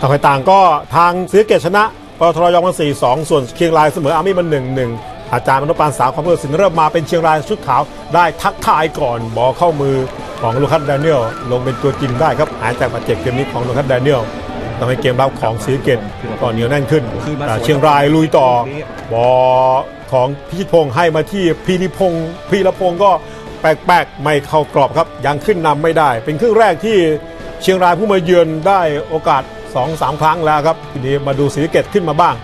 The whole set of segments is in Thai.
ต่างฝ่ายต่างก็ทางศรีสะเกตชนะปตทยองมา4 2ส่วนเชียงรายเสมออาร์มี่มัน1 1อาจารย์มนุปานสาวความเพื่อสินเริ่มมาเป็นเชียงรายชุดขาวได้ทักทายก่อนบอลเข้ามือของลูคัสแดเนียลลงเป็นตัวจริงได้ครับหายจากบาดเจ็บเกมนี้ของลูคัสแดเนียลทำให้เกมรับของศรีเกตก่อนเหนียวแน่นขึ้น เชียงรายลุยต่อบอลของพิชิตพงษ์ให้มาที่พีริพงษ์พีรพงษ์ก็แปลกๆไม่เข้ากรอบครับยังขึ้นนำไม่ได้ เป็นครึ่งแรกที่เชียงรายผู้มาเยือนได้โอกาส 2-3ครั้งแล้วครับทีนี้มาดูศรีเกตขึ้นมาบ้าง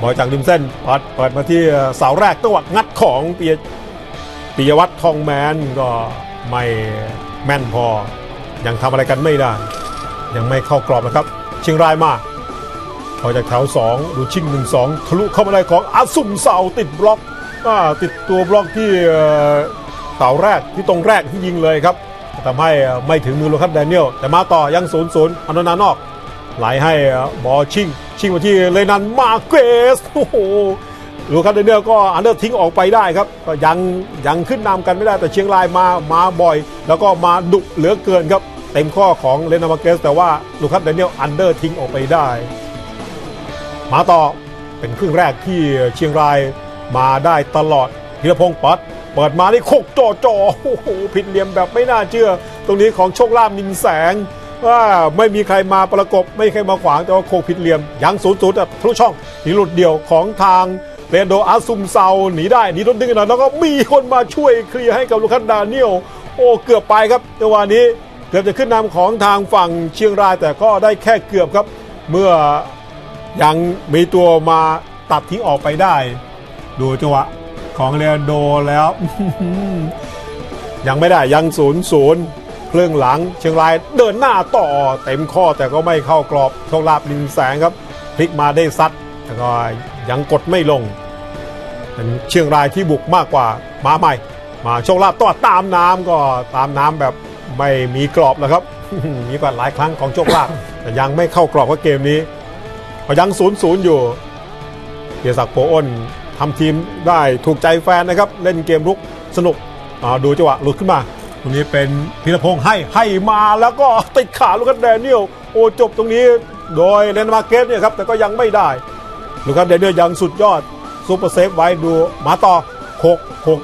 บอลจากริมเส้นปัดเปิดมาที่เสาแรกตัวงัดของปียปิยวัฒน์ทองแมนก็ไม่แม่นพอ ยังทำอะไรกันไม่ได้ ยังไม่เข้ากรอบนะครับเชียงรายมาพอจากแถว2ดูชิง1 2ทะลุเข้ามาได้ของอาซุมเสาติดบล็อกอติดตัวบล็อกที่เสาแรกที่ตรงแรกที่ยิงเลยครับ ทำให้ไม่ถึงมือโลคัสแดเนียลแต่มาต่อยัง0 0อันนนานอก ไหลให้บอชิง ชิงมาที่เลนันมาเกสโอ้โหลูคัสเดเนียลก็อันเดอร์ทิ้งออกไปได้ครับก็ยังยังขึ้นนำกันไม่ได้แต่เชียงรายมามาบ่อย แล้วก็มาดุเหลือเกินครับเต็มข้อของเลนามาเกส แต่ว่าลูคัสเดเนียลอันเดอร์ทิ้งออกไปได้ มาต่อเป็นครึ่งแรกที่เชียงรายมาได้ตลอดธีรพงศ์ปัด เปิดมาได้โคกจ่อจ่อโอ้โหผิดเหลี่ยมแบบไม่น่าเชื่อ ตรงนี้ของโชคลาภมินแสงว่าไม่มีใครมาประกบไม่มีใครมาขวางแต่ว่าโคกผิดเหลี่ยมยังศูนย์ศูนย์แบบทะลุช่องหนีหลุดเดี่ยวของทางเรนโดอาซุมเซาหนีได้หนีโดนดึงหน่อยแล้วก็มีคนมาช่วยเคลียร์ให้กับลูคัสดาเนียลโอ้เกือบไปครับจังหวะนี้เกือบจะขึ้นนำของทางฝั่งเชียงรายแต่ก็ได้แค่เกือบครับ เมื่อยังมีตัวมาตัดทิ้งออกไปได้ ดูจังหวะ ของเรนโดแล้ว ยังไม่ได้ยังศูนย์ศูนย์เครื่องหลัง เชียงรายเดินหน้าต่อเต็มข้อแต่ก็ไม่เข้ากรอบโชคลาภลินแสงครับ พลิกมาได้ซัดแต่ก็ยังกดไม่ลงเป็นเชียงรายที่บุกมากกว่ามาใหม่ มาโชคลาภต่อตามน้ำก็ตามน้ำแบบไม่มีกรอบแล้วครับ มีกว่าหลายครั้งของโชคลาภแต่ยังไม่เข้ากรอบกับเกมนี้ก็ยังศูนย์ศูนย์อยู่เกียรติศักดิ์โปอ้น ทำทีมได้ถูกใจแฟนนะครับ เล่นเกมรุกสนุกดูจังหวะหลุดขึ้นมาตรงนี้เป็นพิรพงษ์ให้ให้มาแล้วก็ติดขาลูกัสแดเนียลโอ้จบตรงนี้โดยเลนมาเกสเนี่ยครับแต่ก็ยังไม่ได้ลูกัสแดเนียลยังสุดยอด super save ไว้ดูมาต่อโคกโคก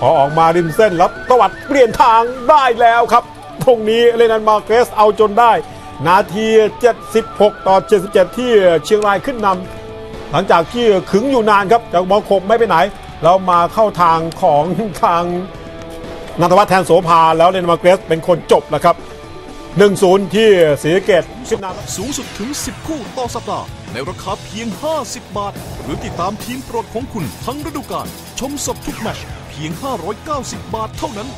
พอออกมาริมเส้นแล้วตวัดเปลี่ยนทางได้แล้วครับ ตรงนี้เลนันมาเกสเอาจนได้ นาที 76 ต่อ 77 ที่เชียงรายขึ้นนำ หลังจากที่ขึงอยู่นานครับจากบอลคมไม่ไปไหน แล้วมาเข้าทางของทางนันทวัฒน์แทนโสภาแล้วเลนมาเกรสเป็นคนจบแล้วครับ 1-0 ที่ศรีสะเกตขึ้นนำสูงสุดถึง 10 คู่ต่อสัปดาห์ในราคาเพียง 50 บาท หรือติดตามทีมโปรดของคุณทั้งฤดูกาลชมสดทุกแมชเพียง 590 บาทเท่านั้น